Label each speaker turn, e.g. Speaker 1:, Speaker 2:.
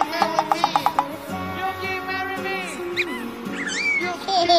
Speaker 1: you marry me? Yogi, marry me. You
Speaker 2: Hehehe